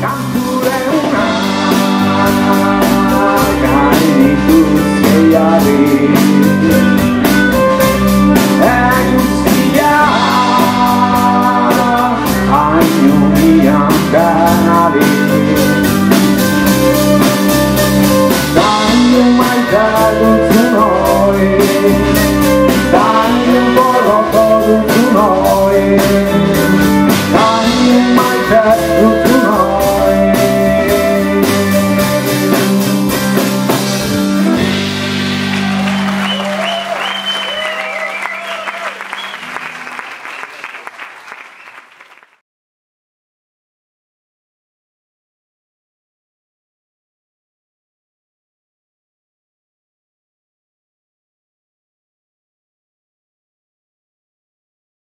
Kanpure una. Gai ditu